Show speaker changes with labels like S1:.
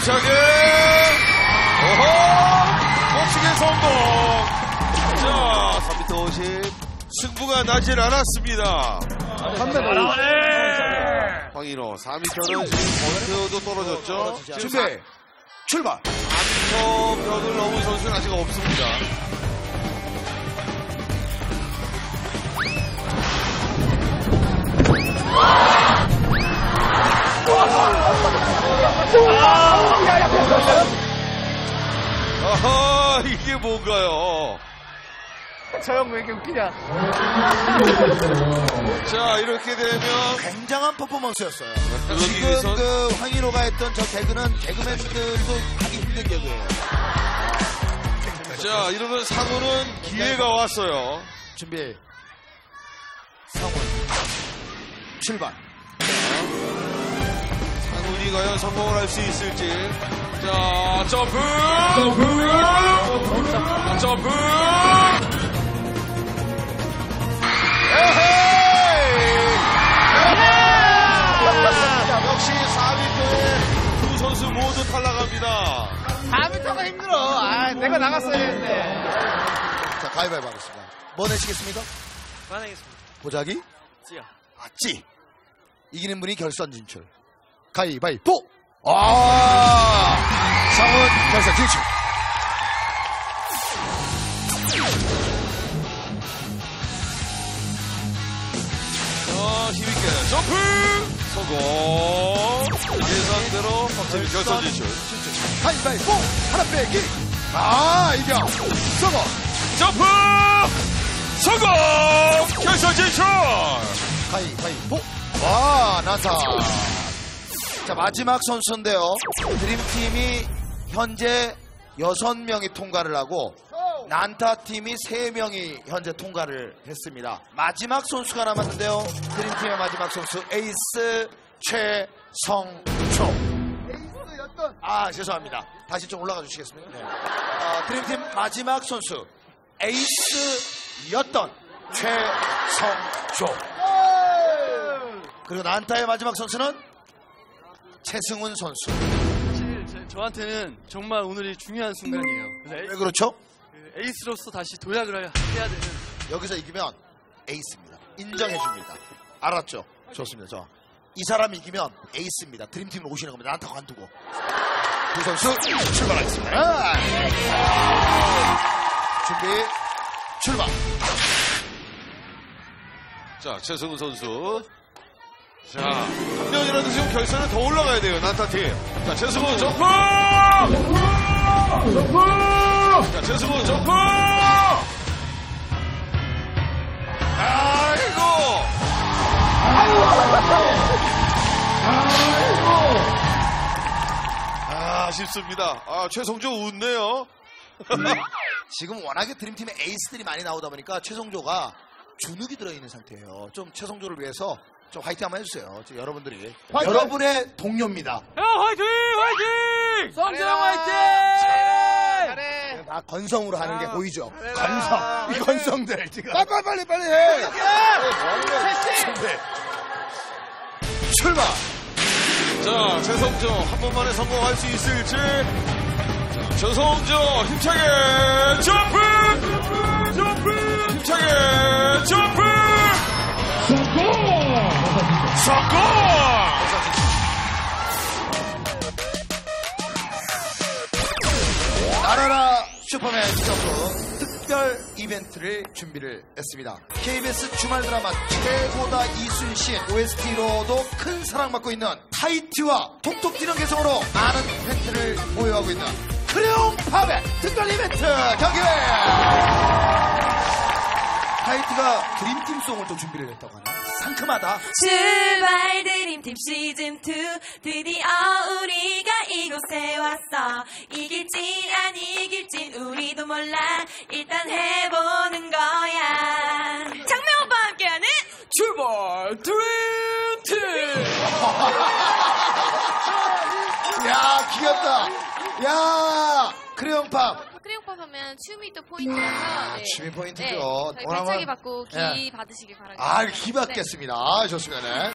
S1: 힘차게 오호! 멋지게 성공! 자 3m 50 승부가 나질 않았습니다. 황인호 4m는 지금 버텨도 떨어졌죠.
S2: 준비. 출발.
S1: 4m 벽을 넘은 선수는 아직 없습니다 아하 이게 뭔가요
S3: 저형 왜 이렇게 웃기냐?
S1: 자 이렇게 되면
S2: 굉장한 퍼포먼스였어요. 지금
S1: 위해선
S2: 그 황희로가 했던 저 개그는 개그맨들도 하기 힘든 개그예요.
S1: 자 이러면 상우는 기회가 왔어요
S2: 준비. 성훈. 출발.
S1: 상훈이 과연 성공을 할 수 있을지 자 점프 점프 점프 에헤이 역시 4m에 두 선수 모두 탈락합니다
S3: 4m가 힘들어. 아, 내가 나갔어야 되는데.
S2: 자, 가위바위보 하겠습니다. 뭐 내시겠습니까?
S3: 만하겠습니다.
S2: 보자기?
S3: 찌야.
S2: 아, 찌. 이기는 분이 결선 진출. 가위바위보! 아! 상훈 결선 진출.
S1: 자 힘있게 점프 성공 예상대로 박재민 결선 진출
S2: 가위바위보! 하나 빼기! 아, 이겨! 성공!
S1: 점프 성공 결선 진출
S2: 가위바위보! 와, 나사! 자, 마지막 선수인데요. 드림팀이 현재 6명이 통과를 하고, 난타팀이 3명이 현재 통과를 했습니다. 마지막 선수가 남았는데요. 드림팀의 마지막 선수, 에이스 최성초. 아, 죄송합니다. 다시 좀 올라가 주시겠습니까? 네. 어, 드림팀 마지막 선수, 에이스였던 최성초. 그리고 난타의 마지막 선수는 최승훈 선수.
S4: 사실 제- 저한테는 정말 오늘이 중요한 순간이에요. 그래서
S2: 왜 그렇죠?
S4: 에, 이스로서 다시 도약을 해야 해야 되는
S2: 여기서 이기면 에이스입니다. 인정해줍니다. 알았죠? 좋습니다. 저. 이 사람이 이기면 에이스입니다. 드림팀으로 오시는 겁니다. 난타 관두고. 두 선수 출발하겠습니다. 아! 준비, 출발.
S1: 자, 최승우 선수. 자, 한 명이라도 지금 결선에 더 올라가야 돼요, 난타팀. 자, 최승우 점프! 자, 최승우 점프! 아이고! 아, 아쉽습니다. 아, 최성조 웃네요.
S2: 지금 워낙에 드림팀에 에이스들이 많이 나오다 보니까 최성조가 주눅이 들어있는 상태예요. 좀 최성조를 위해서 좀 화이팅 한번 해주세요. 여러분들이. 여러분의 동료입니다.
S4: 형 화이팅 화이팅 성재형 화이팅
S3: 잘해.
S2: 다 건성으로 하는 게 보이죠? 건성. 이. 건성들 지금. 빨리 빨리 빨리 해. 준비. 출발.
S1: 자, 최성조 한 번만에 성공할 수 있을지. 자, 최성조 힘차게 점프! 점프! 성공!
S2: 나라라 슈퍼맨 점프 특별 이벤트를 준비를 했습니다. KBS 주말 드라마 최고다 이순신 OST로도 큰 사랑받고 있는 타이트와 톡톡 튀는 개성으로 많은 팬들을 보유하고 있는 크레용 팝의 특별 이벤트 경기! 타이트가 드림팀송을 또 준비를 했다고 하네요. 상큼하다.
S5: 출발 드림팀 시즌 2 드디어 우리가 이곳에 왔어. 이길진 안 이길진 우리도 몰라. 일단 해보는 거야. 장명 오빠와 함께하는
S4: 출발 드림팀!
S2: 야, 귀엽다. 야, 크레용 팝.
S6: 크레용팝 하면 춤이 또 포인트라서 네.
S2: 춤이 포인트죠.
S6: 네, 저희 발차기 받고 기
S2: 예.
S6: 받으시길 바라겠습니다.
S2: 아, 기받겠습니다. 아, 좋습니다. 네.